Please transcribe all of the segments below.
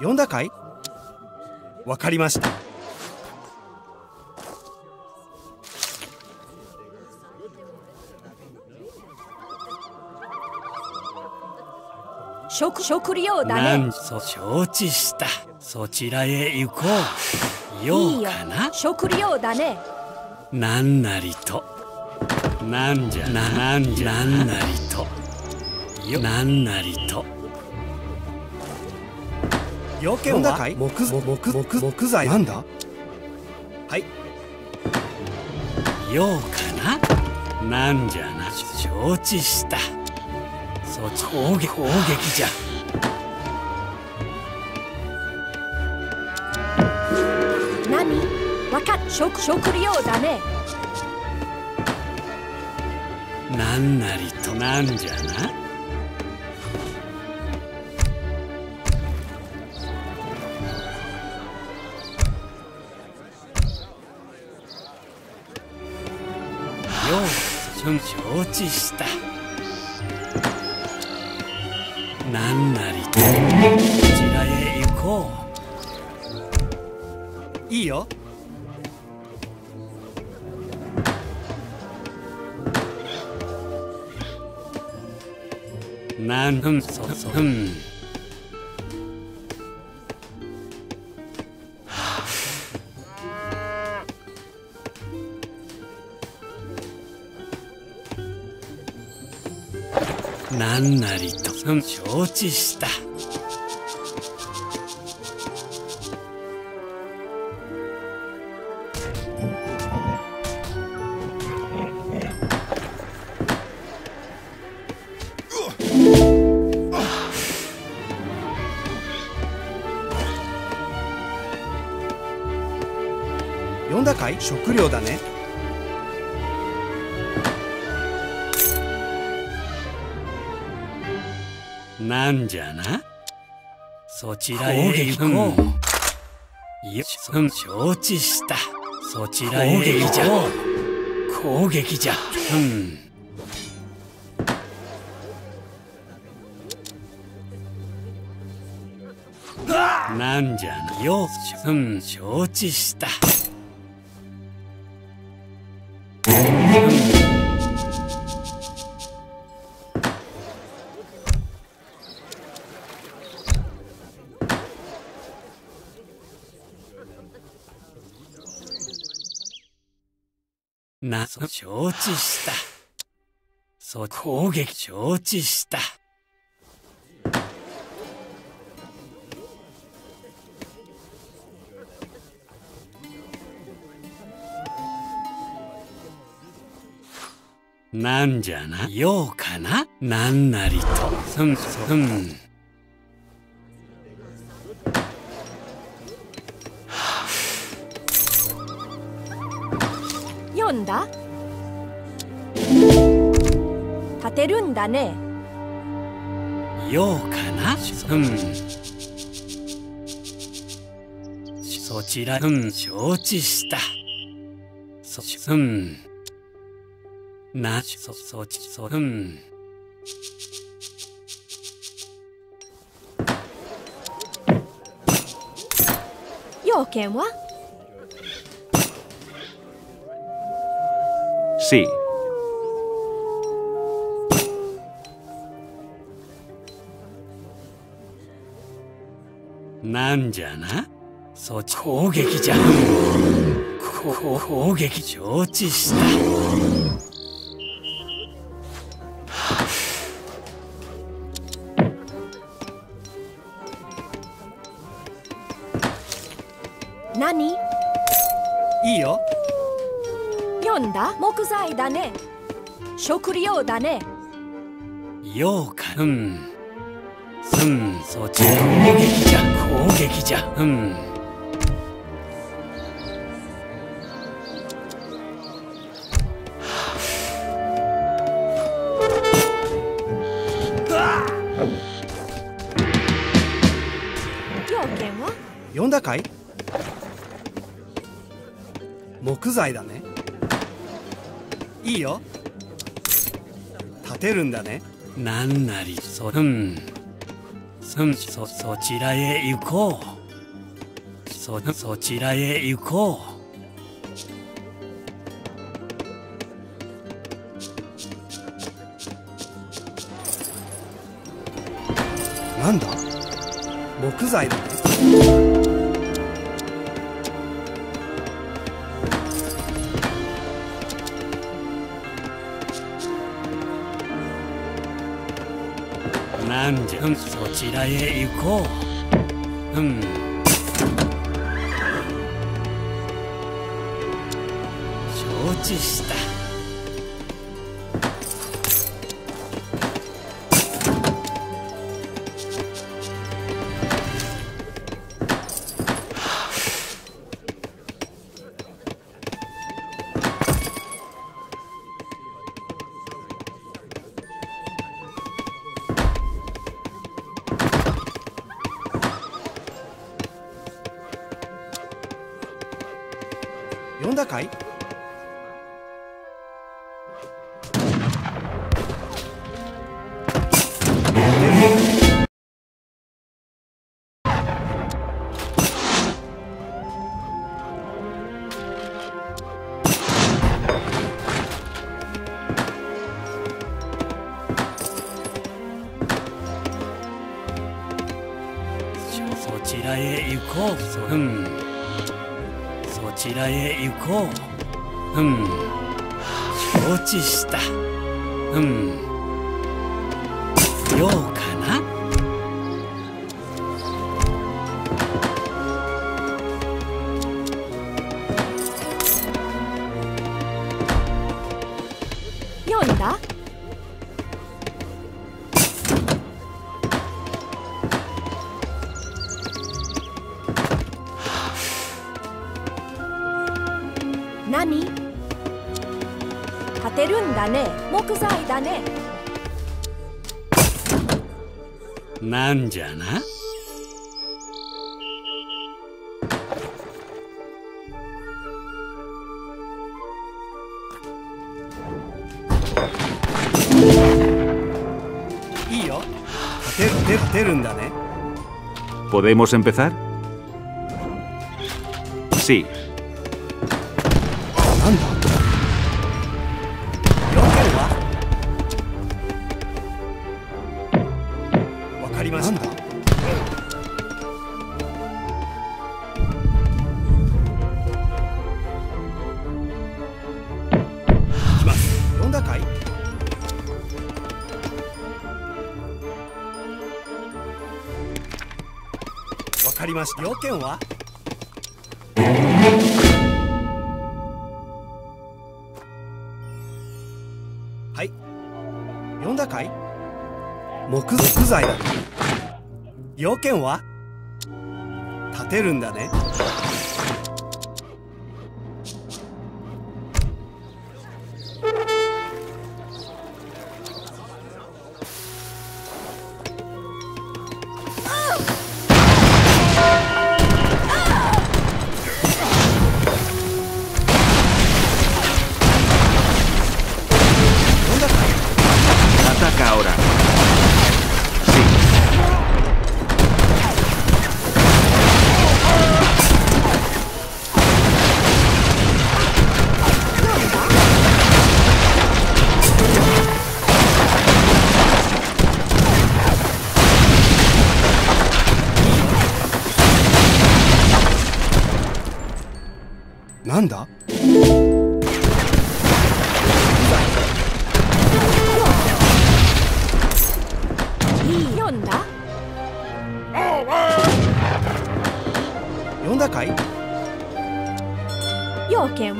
読んだかい？わかりました。食食料だね。なんそ承知した。そちらへ行こう。よいいうよ。かな食料だね。なんなりと。なんじゃ。ななんじゃ。なんなりと。よなんなりと要件は木木木木材なんだ？はい。ようかな？なんじゃな？承知した。そち攻撃攻撃じゃ。何？わかっ食食料だね。なんなりとなんじゃな？う承知した。なんなりとこちらへ行こう。いいよ。うなんそそんんなりと。うん。承知した。読んだかい？食料だね。なんじゃな？そちらへ行こう。よ、うん、承知した。そちらへ行こう。攻撃じゃ。うん。なんじゃな？よ、うん、承知した。そ承知した。そ、攻撃承知した。なんじゃな、ようかな？なんなりと。すん、すん。立てるんだねようかな？うん。そちら、うん、承知した。そ、うん。な、そ、そ、そ、うん。要件は？C. なんじゃな？そち攻撃じゃ。こ、こ攻撃承知した。何？いいよ。読んだ？木材だね。食料だね。ようか、うん。うん、そちら攻撃じゃ、攻撃じゃ。うん。要件は？読んだかい？木材だねいいよ立てるんだねなんなり、そ、うん。すんそそちらへ行こう。そそちらへ行こう。なんだ？木材だ。ねなんじゃ、ちらへ行こう。うん。承知した。だかい？知した。うん。なんじゃないいよ立てる立てる立てるんだね ¿Podemos empezar? Sí. りましたかりました。要件は？はい。呼んだかい？木木材だ。要件は？立てるんだね。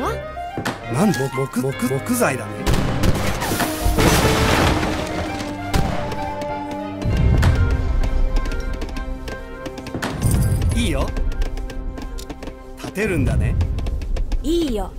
はなんだ木木木材だね。いいよ。立てるんだね。いいよ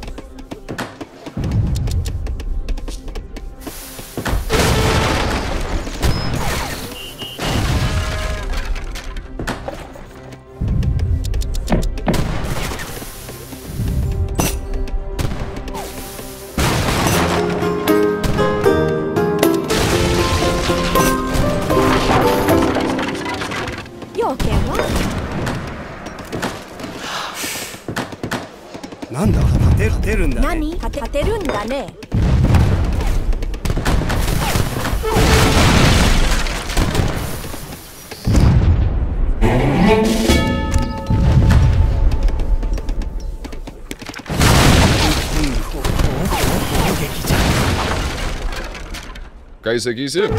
解析する。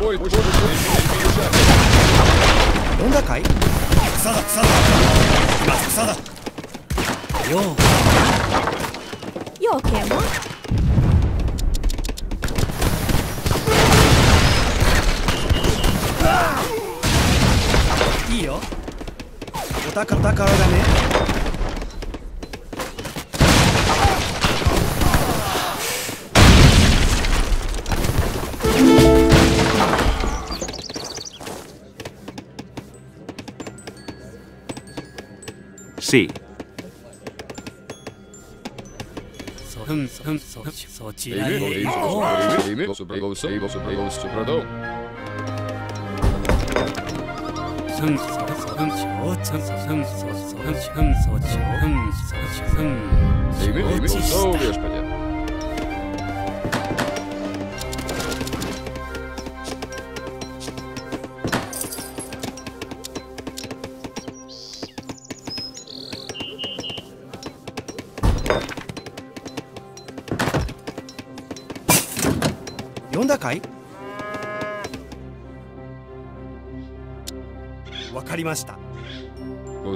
おい、おい、おい、呼んだかい草だ草だ今草だよ要件はいいよお宝お宝だね Sí. そうんそうんそそちら Eime, へ た Господи.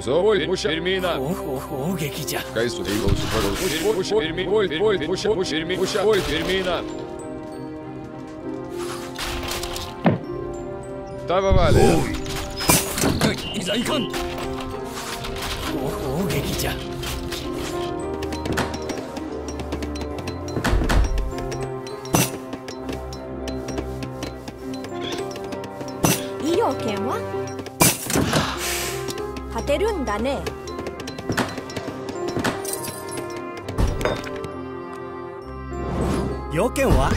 Ой, муша, пермина. Ох, гекитя. Кайсу, эй, волчу, пару. Муша, перми, воль, воль, муша, муша, перми, муша, воль, пермина. Тававали. Изайкан. Ох, гекитя. Йокен. 当てるんだね要件は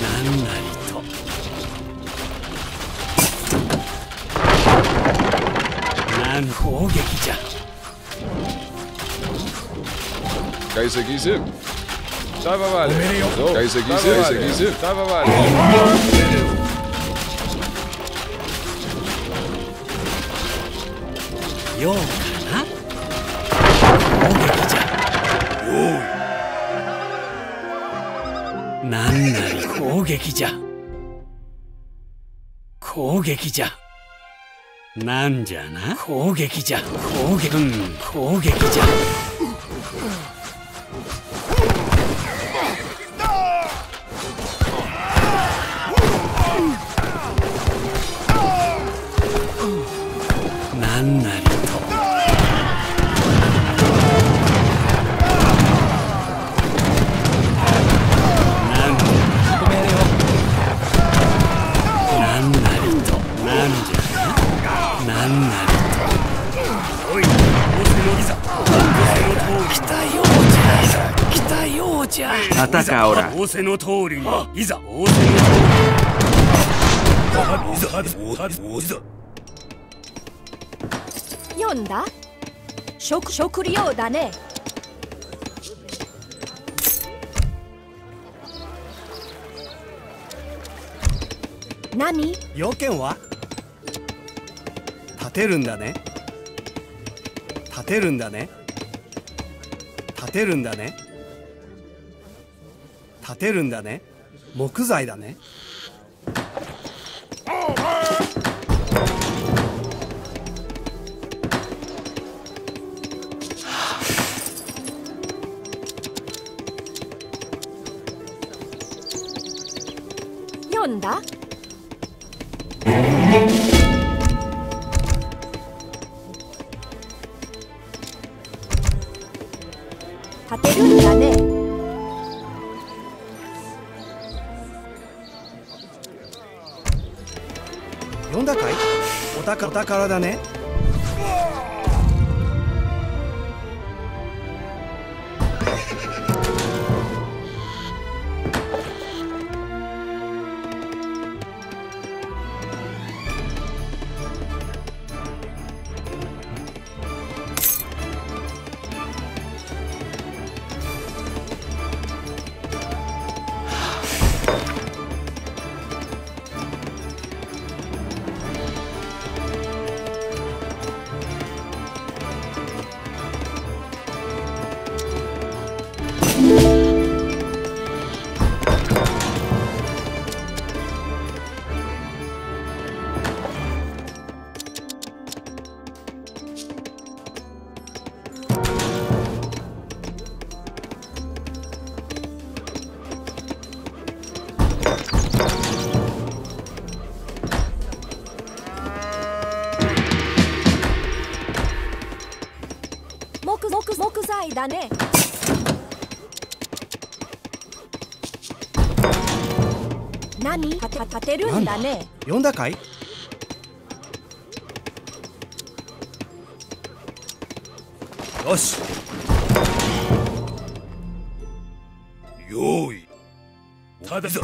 何なりと何砲撃じゃ解析する Salva Vale. Salva Vale. Salva Vale. Salva Vale. よ。うかな攻撃じゃおい。何なり攻撃じゃ。攻撃じゃ。なんじゃな？攻撃じゃ。攻撃。うん攻撃じゃ。Ataca ahora. 仰せの通りに。いざ仰せの通りいざ。いざ。読んだ食食料だね何要件は立てるんだね立てるんだね立てるんだね立てるんだね。木材だね。読んだ？立てるんだね。お宝お宝だね立てるんだ？ねんだ呼んだかい？よし。用意立てぞ。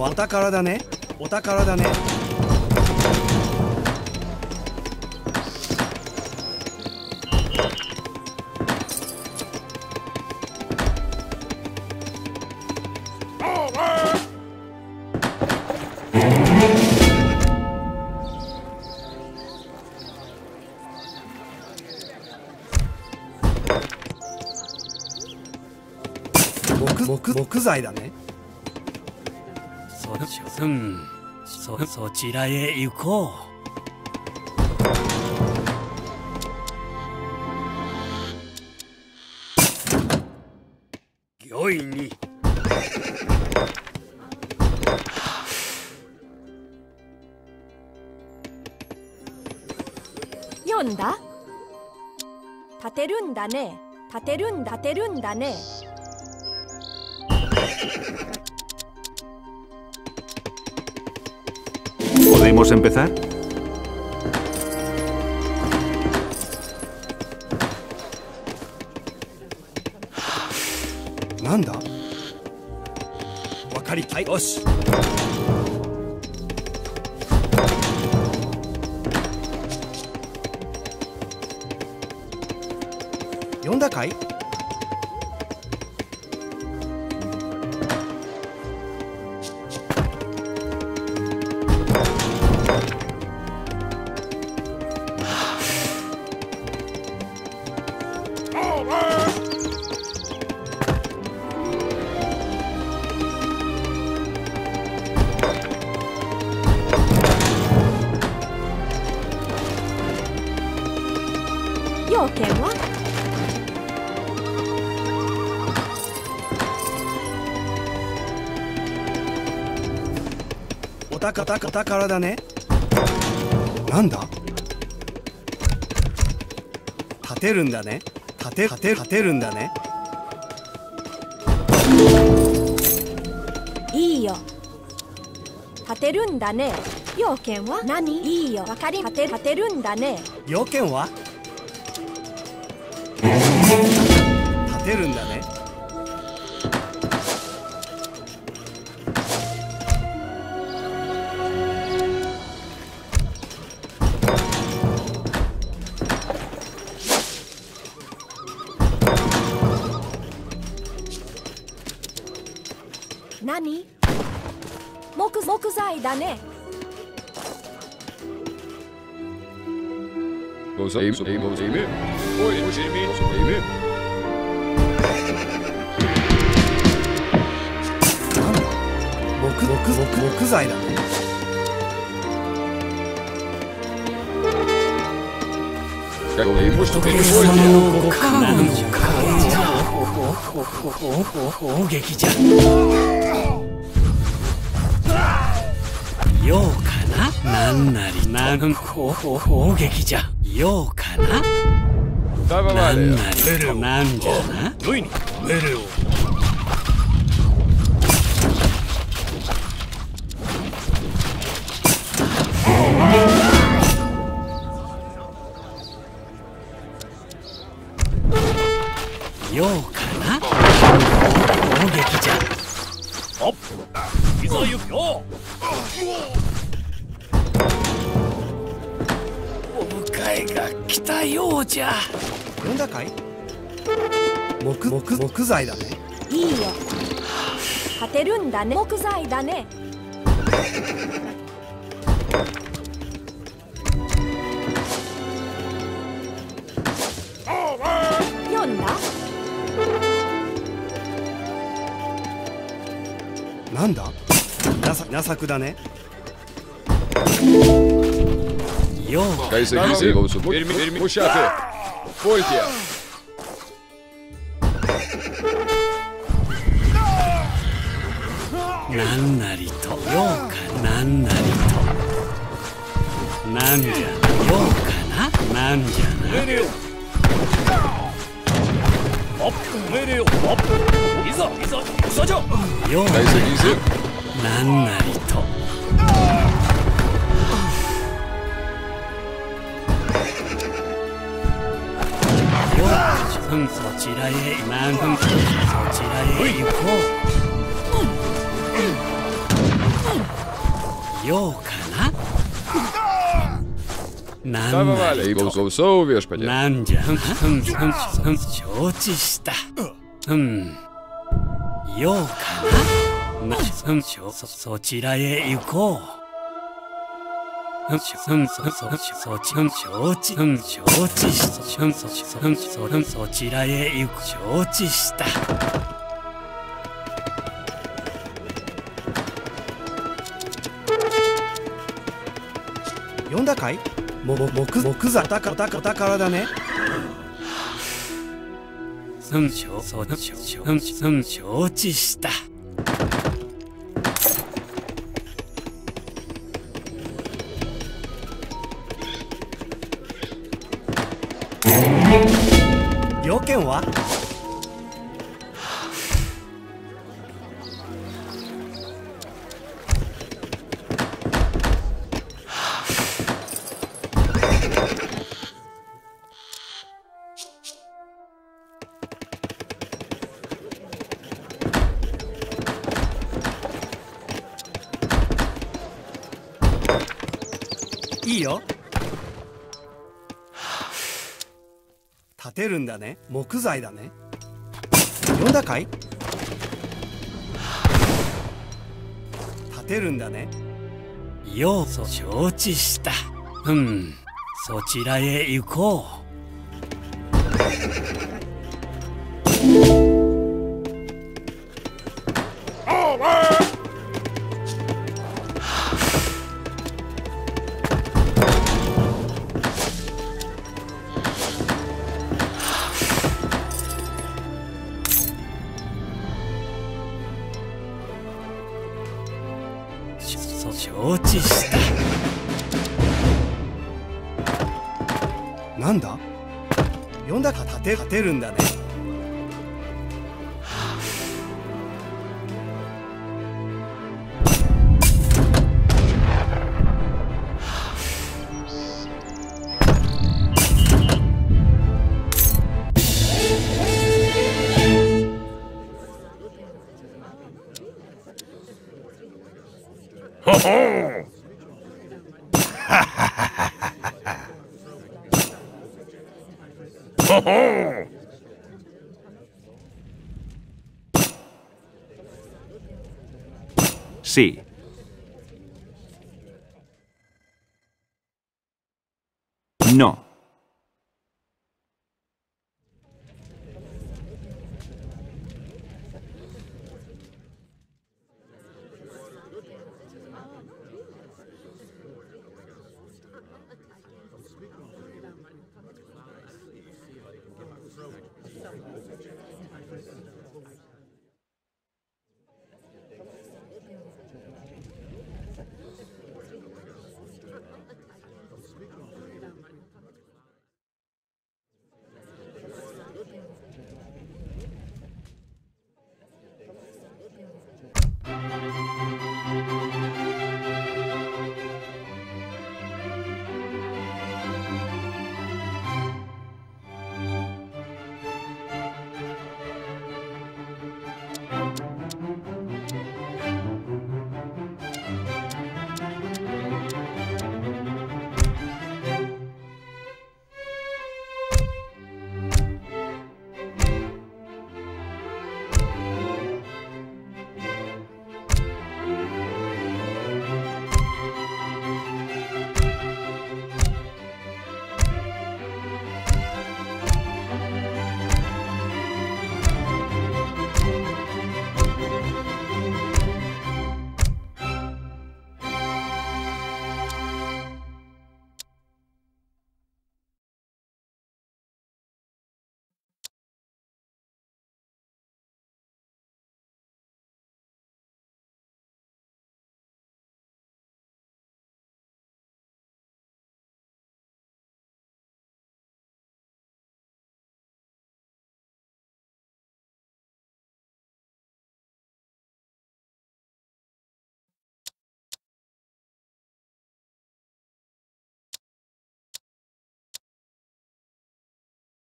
はお宝だねお宝だね木木材だね。そうんそそちらへ行こう。御意に。読んだ？立てるんだね。立てるんだ立てるんだね ¿Podemos empezar? なんだわかりはいよし呼んだかいおたかたか宝だね。なんだ？立てるんだね。立て立て立てるんだね。いいよ。立てるんだね。要件は？何？いいよ。わかり立て立てるんだね。要件は？立てるんだね Hoi, go, zie me, zo, zie me. 木木木木材だね攻撃じゃようかななんなりなん攻撃じゃようかな。なん liggen. なりとなんじゃな。に。よ。ううじゃ呼んだかい？木木木。材だね。いいよ。立てるんだね。木材だね。読んだ？なんだ？なさ稲作だねよう Kijk, zie me, zie me, zo, moet je moest je even. Voort je. 呼なんなりとようかなんなりとなんじゃようかななんじゃな命令をアップ命令をアップいざいざ戦じゃよう Kaiser Giese. なんなりとううんそちらへなんうんそちらへ行こうようかな？なん Saiba な väliin. り So, と so, so, viespäjä. なんじゃ、承知した。うん。ようかな？な、そ、そちらへ行こう。うん、しょ、うん、そ、そ、そ、ち、うん、承知、うん、承知し、うん、そ、そ、うん、そ、ん、そちらへ行く、承知した。読んだかいも、も、木、木材、おたか、おたか、お宝だね。うん、しょ、そ、ん、しょ、しょ、うん、うん、承知した。だね。木材だね。読んだかい？立てるんだね。ようそ承知した。うん、そちらへ行こう。Sí. No.